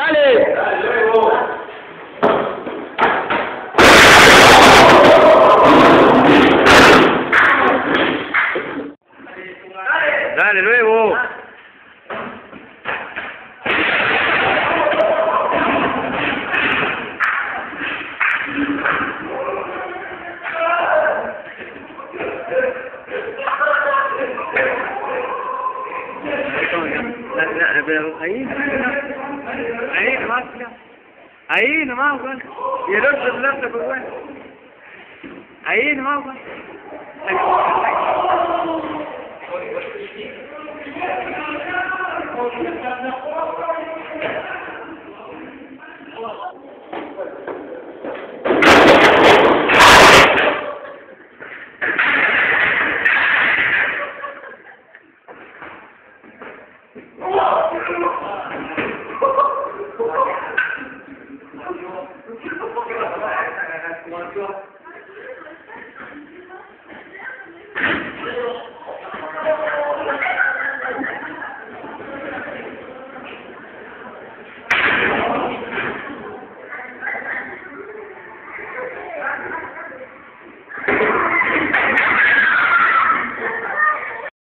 ¡Dale! ¡Dale luego! ¡Dale luego! عين ماسكة عين ماسكة يلف اللفة جواه عين ماسكة Thank you. Thank you.